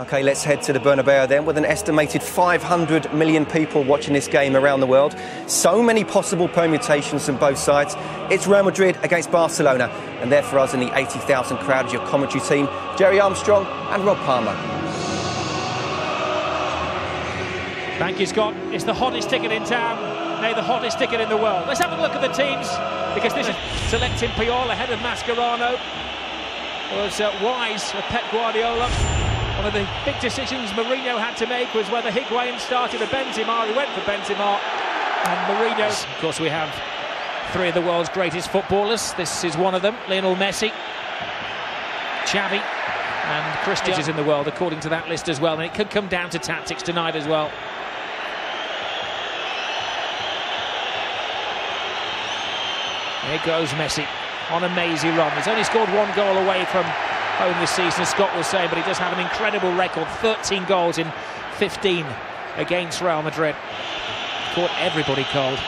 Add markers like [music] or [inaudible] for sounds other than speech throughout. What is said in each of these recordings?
Okay, let's head to the Bernabeu then, with an estimated 500 million people watching this game around the world. So many possible permutations from both sides. It's Real Madrid against Barcelona, and there for us in the 80,000 crowd is your commentary team, Jerry Armstrong and Rob Palmer. Thank you, Scott. It's the hottest ticket in town, nay, the hottest ticket in the world. Let's have a look at the teams, because this is selecting Puyol ahead of Mascherano. Was uh, wise of Pep Guardiola. One of the big decisions Mourinho had to make was whether Higuain started or Benzema. He went for Benzema and Mourinho. Of course, we have three of the world's greatest footballers. This is one of them, Lionel Messi, Xavi, and Cristiano is in the world, according to that list as well. And it could come down to tactics tonight as well. Here goes Messi on a mazy run. He's only scored one goal away from home this season, as Scott was saying, but he does have an incredible record 13 goals in 15 against Real Madrid. Caught everybody cold.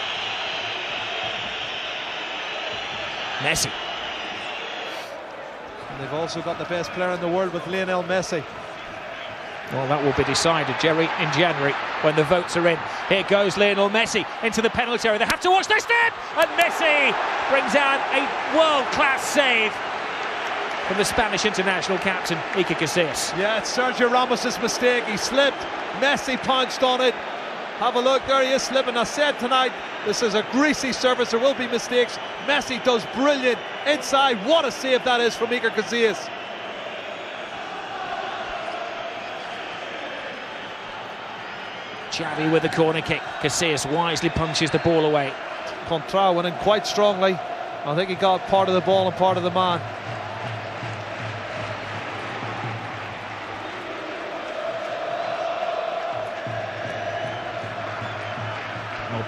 Messi. And they've also got the best player in the world with Lionel Messi. Well, that will be decided, Jerry, in January when the votes are in. Here goes Lionel Messi into the penalty area. They have to watch their step, and Messi brings out a world-class save from the Spanish international captain, Iker Casillas. Yeah, it's Sergio Ramos' mistake. He slipped. Messi pounced on it. Have a look, there he is slipping. I said tonight, this is a greasy surface. There will be mistakes. Messi does brilliant inside. What a save that is from Iker Casillas. Xavi with the corner kick. Casillas wisely punches the ball away. Coentrao went in quite strongly. I think he got part of the ball and part of the man.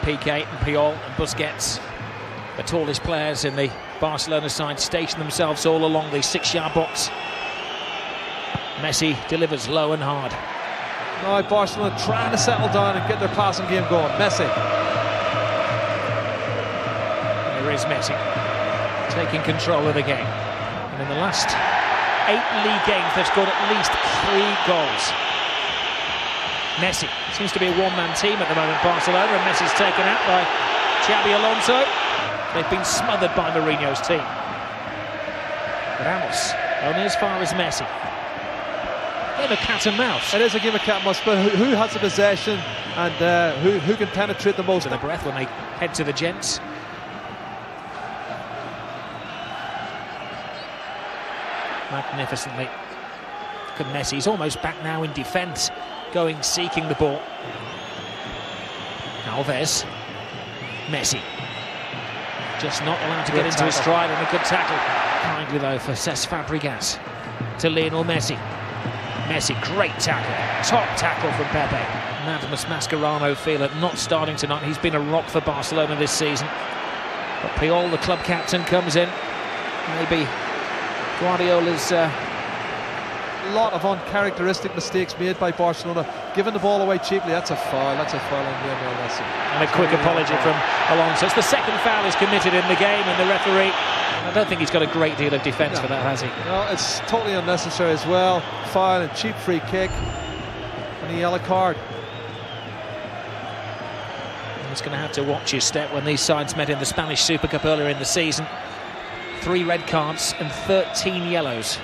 Piqué and Puyol and Busquets, the tallest players in the Barcelona side, station themselves all along the six-yard box. Messi delivers low and hard. Now Barcelona trying to settle down and get their passing game going. Messi. There is Messi taking control of the game. And in the last eight league games, they've scored at least three goals. Messi seems to be a one-man team at the moment, Barcelona, and Messi's taken out by Xabi Alonso. They've been smothered by Mourinho's team. Ramos only as far as Messi. Game of cat and mouse. It is a game of cat and mouse, but who, who has the possession and uh, who, who can penetrate the most? With a breath when they head to the gents. Magnificently. Look Messi. He's almost back now in defence, going seeking the ball. Alves. Messi. Just not allowed to Good get into tackle. his stride and a good tackle. Kindly though for Cesc Fabregas to Lionel Messi. Messi, great tackle. Top tackle from Pepe. Madamus Mascherano feel it not starting tonight. He's been a rock for Barcelona this season. But Puyol, the club captain, comes in. Maybe Guardiola's uh, lot of uncharacteristic mistakes made by Barcelona. Giving the ball away cheaply, that's a foul. That's a foul on Lionel Messi. and a quick apology from Alonso. It's the second foul is committed in the game, and the referee. I don't think he's got a great deal of defence for that, has he? No, it's totally unnecessary as well. Foul and cheap free kick. And a yellow card. He's going to have to watch his step when these sides met in the Spanish Super Cup earlier in the season. Three red cards and 13 yellows.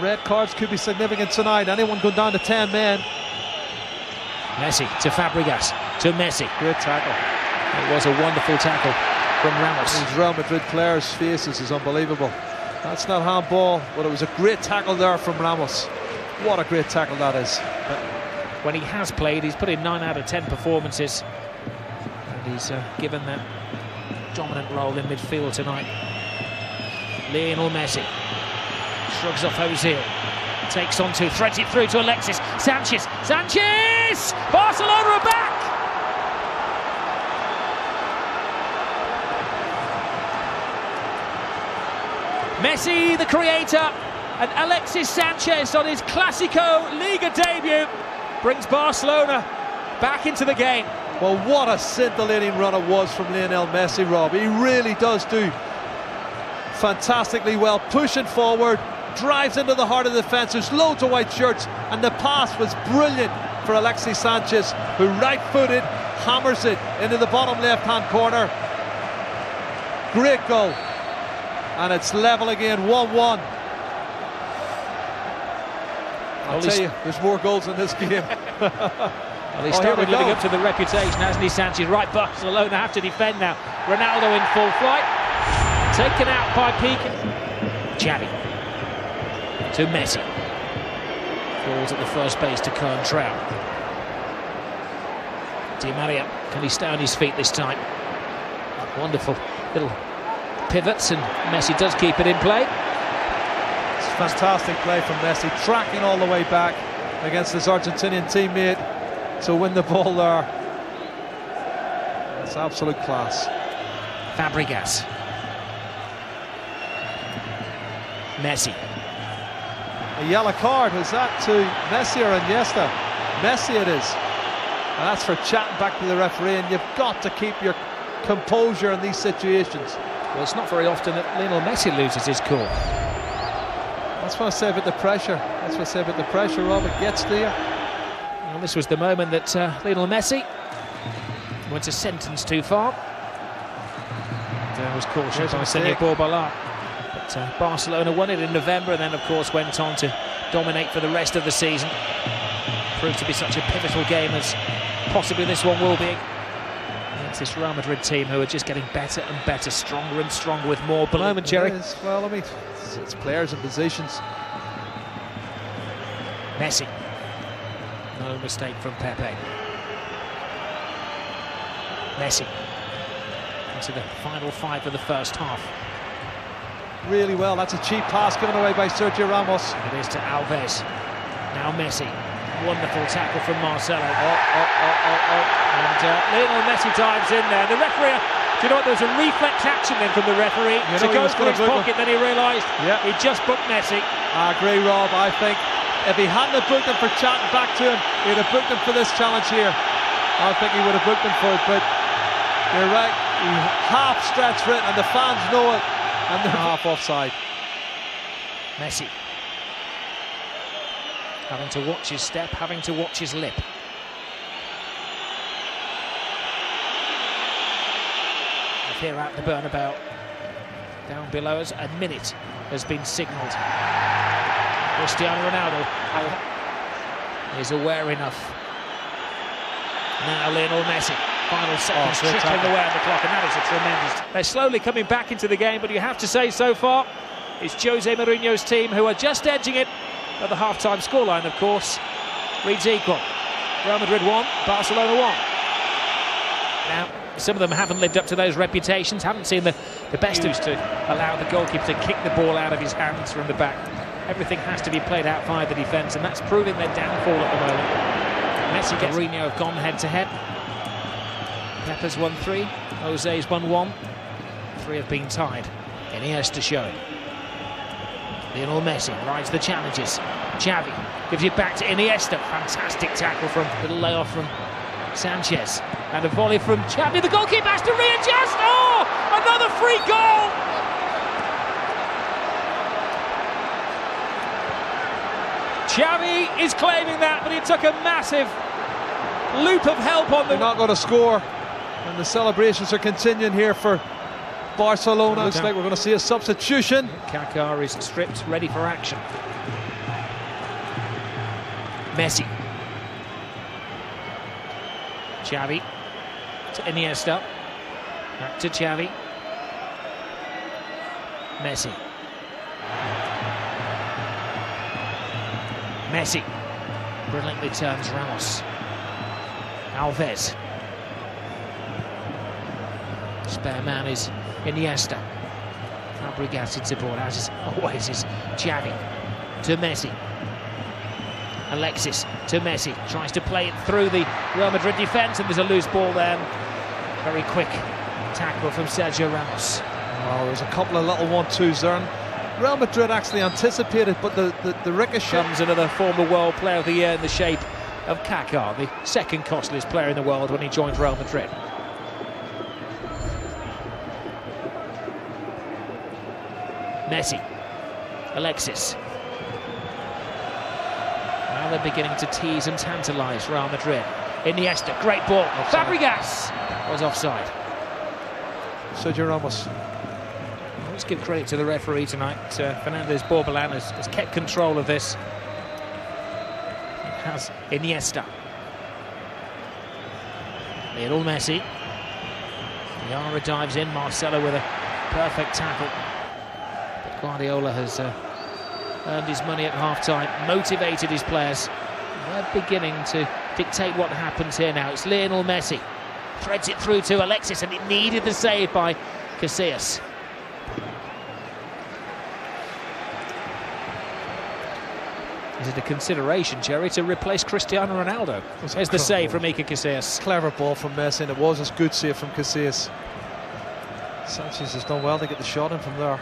Well, red cards could be significant tonight. Anyone going down to 10 men. Messi to Fabregas to Messi. Great tackle. It was a wonderful tackle from Ramos. These Real Madrid players' faces is unbelievable. That's not handball, but it was a great tackle there from Ramos. What a great tackle that is. When he has played, he's put in 9 out of 10 performances. And he's uh, given that dominant role in midfield tonight. Lionel Messi shrugs off Ozil. Takes on to, threads it through to Alexis. Sanchez. Sanchez! Barcelona are back! Messi, the creator, and Alexis Sanchez on his Clasico Liga debut brings Barcelona back into the game. Well, what a scintillating run it was from Lionel Messi, Rob. He really does do fantastically well, pushing forward, drives into the heart of the defence. There's loads of white shirts, and the pass was brilliant for Alexis Sanchez, who right footed hammers it into the bottom left hand corner. Great goal. And it's level again, 1 1. I'll tell you, there's more goals in this game. [laughs] Well, he oh, started living go. up to the reputation, hasn't he, Sanchez? Right, Barcelona have to defend now. Ronaldo in full flight. Taken out by Piqué. Xavi. To Messi. Falls at the first base to Coentrao. Di Maria, can he stay on his feet this time? Wonderful little pivots, and Messi does keep it in play. It's fantastic play from Messi, tracking all the way back against his Argentinian teammate to win the ball there. It's absolute class. Fabregas. Messi. A yellow card, was that to Messi or Iniesta? Messi it is. And that's for chatting back to the referee, and you've got to keep your composure in these situations. Well, it's not very often that Lionel Messi loses his cool. That's what I say about the pressure. That's what I say about the pressure, Rob. It gets to you. Well, this was the moment that uh, Lionel Messi went a sentence too far. There was caution by Senor Borbalan. But uh, Barcelona won it in November and then, of course, went on to dominate for the rest of the season. Proved to be such a pivotal game as possibly this one will be. It's this Real Madrid team who are just getting better and better, stronger and stronger with more moment, Jerry. Well, I mean, it's, it's players and positions. Messi. No mistake from Pepe. Messi into the final five of the first half. Really well. That's a cheap pass given away by Sergio Ramos. It is to Alves. Now Messi. Wonderful tackle from Marcelo. Oh, oh, oh, oh, oh. And uh, Lionel Messi dives in there. The referee, do you know what? There was a reflex action then from the referee you know, to go for his pocket. Then he realised yeah. he just booked Messi. I agree, Rob. I think if he hadn't have booked him for chatting back to him, he'd have booked him for this challenge here. I think he would have booked him for it, but you're right. He half stretched for it, and the fans know it, and they're half offside. Messi having to watch his step, having to watch his lip. Here at the Bernabeu, down below us, a minute has been signalled. Cristiano Ronaldo is aware enough. Now Lionel Messi, final oh, seconds oh, trickling away on the clock, and that is a tremendous. They're slowly coming back into the game, but you have to say so far, it's Jose Mourinho's team who are just edging it at the half-time scoreline, of course. Reads equal. Real Madrid 1, Barcelona 1. Now, some of them haven't lived up to those reputations, haven't seen the, the best who's to allow the goalkeeper to kick the ball out of his hands from the back. Everything has to be played out via the defence, and that's proving their downfall at the moment. Messi gets Mourinho have gone head-to-head. Peppers 1-3, Jose's 1-1. Three have been tied. Iniesta showing. Lionel Messi rides the challenges. Xavi gives it back to Iniesta. Fantastic tackle from little layoff from Sanchez. And a volley from Xavi. The goalkeeper has to readjust. Oh, another free goal. Xavi is claiming that, but he took a massive loop of help on the. They're not going to score, and the celebrations are continuing here for Barcelona. Looks like we're going to see a substitution. Kaká is stripped, ready for action. Messi. Xavi to Iniesta. Back to Xavi. Messi. Messi brilliantly turns Ramos. Alves. Spare man is Iniesta. Fabregas in support, as is always is Xavi. To Messi. Alexis to Messi. Tries to play it through the Real Madrid defence, and there's a loose ball there. Very quick tackle from Sergio Ramos. Oh, there's a couple of little one-twos there. Real Madrid actually anticipated, but the, the, the ricochet... Comes another former world player of the year in the shape of Kaká, the second costliest player in the world when he joined Real Madrid. Messi Alexis. Now they're beginning to tease and tantalise Real Madrid. Iniesta, great ball. Offside. Fabregas was offside. Sergio Ramos. Let's give credit to the referee tonight. Uh, Fernandez Borbalan has, has kept control of this. It has Iniesta. Lionel Messi. Yara dives in. Marcelo with a perfect tackle. Guardiola has uh, earned his money at half time, motivated his players. They're beginning to dictate what happens here now. It's Lionel Messi. Threads it through to Alexis, and it needed the save by Casillas. Is it a consideration, Jerry, to replace Cristiano Ronaldo? There's the save from Iker Casillas. Clever ball from Messi, and it was a good save from Casillas. Sanchez has done well to get the shot in from there.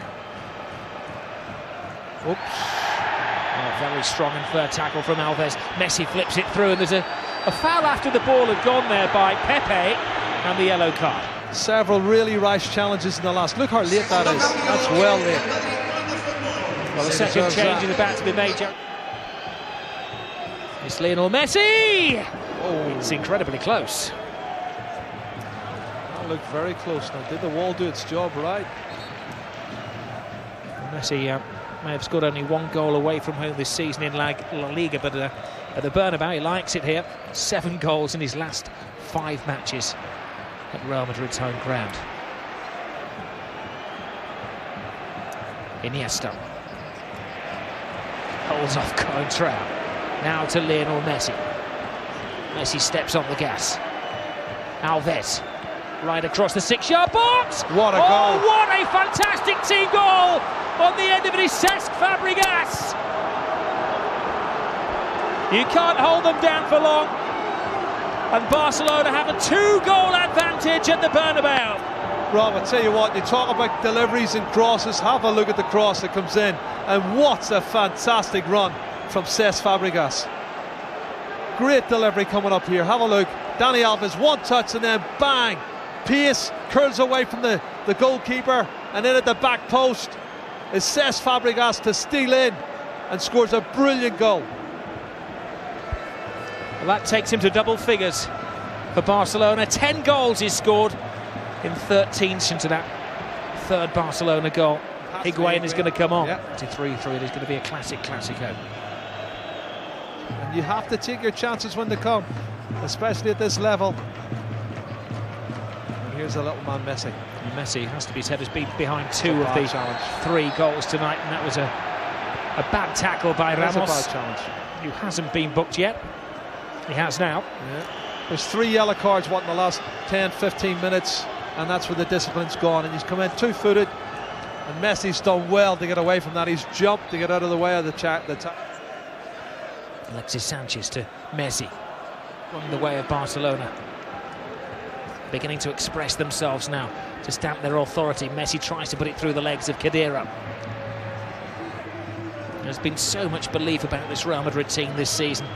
Oops. Oh, very strong and fair tackle from Alves. Messi flips it through, and there's a, a foul after the ball had gone there by Pepe, and the yellow card. Several really rash challenges in the last. Look how late that is. That's well late. Well, the second change that. is about to be made. It's Lionel Messi! Oh, It's incredibly close. that looked very close. Now, did the wall do its job right? Messi uh, may have scored only one goal away from home this season in La, La Liga, but uh, at the Bernabeu, he likes it here. Seven goals in his last five matches at Real Madrid's home ground. Iniesta holds off Coentrao. Now to Lionel Messi. Messi steps on the gas. Alves right across the six-yard box. What a oh, goal. what a fantastic team goal on the end of it is Cesc Fabregas. You can't hold them down for long. And Barcelona have a two-goal advantage at the Bernabeu. Rob, I tell you what, you talk about deliveries and crosses. Have a look at the cross that comes in. And what a fantastic run from Cesc Fabregas. Great delivery coming up here. Have a look. Dani Alves, one touch and then bang. Pace curls away from the, the goalkeeper. And then at the back post is Cesc Fabregas to steal in and scores a brilliant goal. Well, that takes him to double figures for Barcelona. 10 goals he's scored in 13 since that third Barcelona goal. Higuain is going to come on. Yeah. To 3 3. It is going to be a classic, Classico. And you have to take your chances when they come, especially at this level. Here's a little man Messi. And Messi has to be said has been behind two of the challenge. three goals tonight, and that was a, a bad tackle by That's a Ramos, bad challenge. who hasn't been booked yet. He has now. Yeah. There's three yellow cards, what, in the last 10, 15 minutes, and that's where the discipline's gone. And he's come in two-footed, and Messi's done well to get away from that. He's jumped to get out of the way of the chat. The ta- Alexis Sanchez to Messi, running the way of Barcelona. Beginning to express themselves now to stamp their authority. Messi tries to put it through the legs of Khedira. There's been so much belief about this Real Madrid team this season.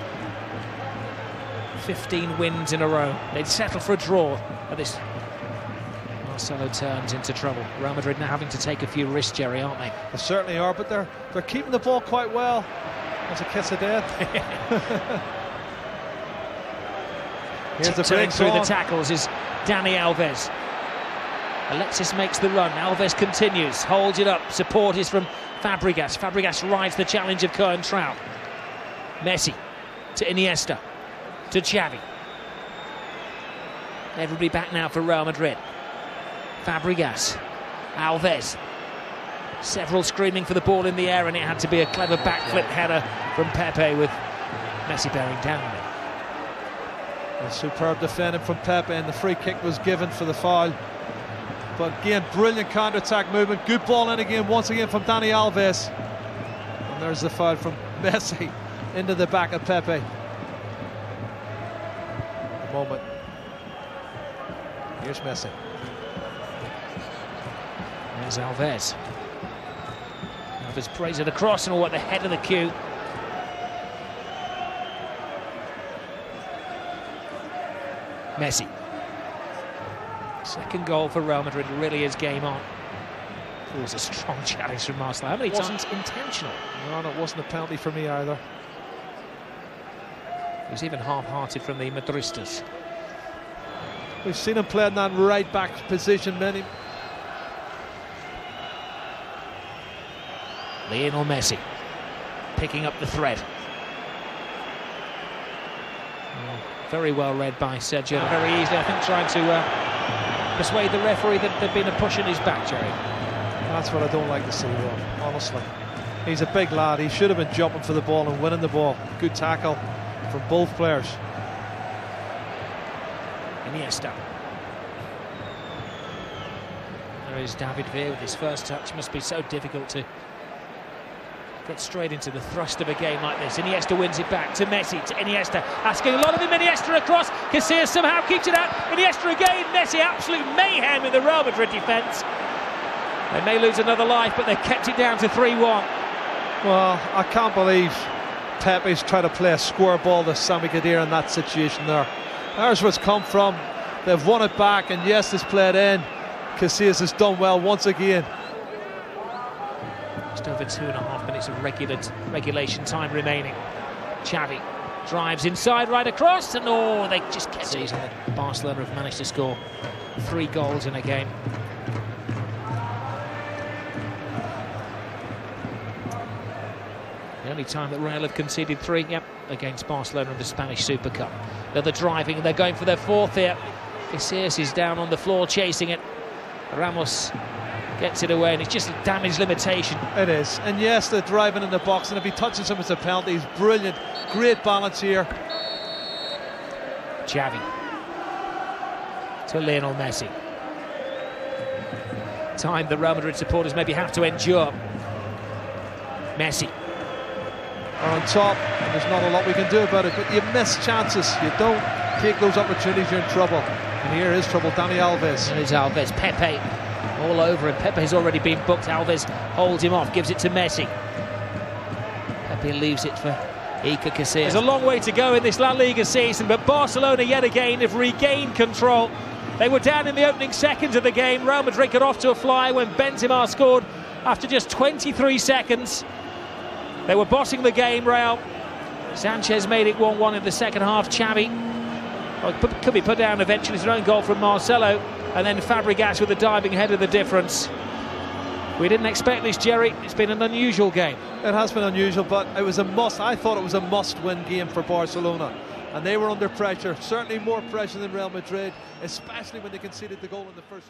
15 wins in a row. They'd settle for a draw at this. Marcelo turns into trouble. Real Madrid now having to take a few risks, Jerry, aren't they? They certainly are, but they're they're keeping the ball quite well. That's a kiss of death. [laughs] [laughs] Here's the break through the tackles is Dani Alves. Alexis makes the run. Alves continues, holds it up. Support is from Fabregas. Fabregas rides the challenge of Coentrao. Messi to Iniesta to Xavi. Everybody back now for Real Madrid. Fabregas, Alves. Several screaming for the ball in the air, and it had to be a clever backflip header from Pepe with Messi bearing down. A superb defending from Pepe, and the free kick was given for the foul. But again, brilliant counter-attack movement. Good ball in again, once again from Dani Alves. And there's the foul from [laughs] Messi into the back of Pepe. The moment. Here's Messi. There's Alves. Alves prays it across and all at the head of the queue. Messi. Second goal for Real Madrid really is game on. It was a strong [laughs] challenge from Marcelo. How many Wasn't- times intentional? No, no, it wasn't a penalty for me either. It was even half-hearted from the Madristas. We've seen him play in that right back position many. Lionel Messi picking up the thread. Oh, Very well read by Sergio. Very easily, I think, trying to uh, persuade the referee that there'd been a push in his back, Jerry. That's what I don't like to see, Rob, honestly. He's a big lad. He should have been jumping for the ball and winning the ball. Good tackle from both players. Iniesta. There is David Villa with his first touch. Must be so difficult to straight into the thrust of a game like this. Iniesta wins it back to Messi, to Iniesta, asking a lot of him. Iniesta across. Casillas somehow keeps it out. Iniesta again. Messi, absolute mayhem in the Real Madrid defence. They may lose another life, but they've kept it down to 3 1. Well, I can't believe Pepe's trying to play a square ball to Sami Khedira in that situation there. There's what's come from. They've won it back, and yes, it's played in. Casillas has done well once again. Over two and a half minutes of regular regulation time remaining. Xavi drives inside, right across, and oh, they just kept season that Barcelona have managed to score three goals in a game. The only time that Real have conceded three, yep, against Barcelona in the Spanish Super Cup. Another driving, and they're going for their fourth here. Casillas is down on the floor chasing it. Ramos gets it away, and it's just a damage limitation. It is. And yes, they're driving in the box, and if he touches him, it's a penalty. He's brilliant. Great balance here. Xavi to Lionel Messi. Time the Real Madrid supporters maybe have to endure. Messi. Are on top. and There's not a lot we can do about it, but you miss chances. You don't take those opportunities, you're in trouble. And here is trouble. Dani Alves. And it's Alves. Pepe all over him. has already been booked. Alves holds him off, gives it to Messi. Pepe leaves it for Iker Casillas. There's a long way to go in this La Liga season, but Barcelona yet again have regained control. They were down in the opening seconds of the game. Real Madrid got off to a fly when Benzema scored after just 23 seconds. They were bossing the game, Real. Sanchez made it 1-1 in the second half. Well, could be put down eventually. His own goal from Marcelo, and then Fabregas with a diving header the difference. We didn't expect this, Jerry. It's been an unusual game. It has been unusual, but it was a must. I thought it was a must-win game for Barcelona, and they were under pressure. Certainly more pressure than Real Madrid, especially when they conceded the goal in the first.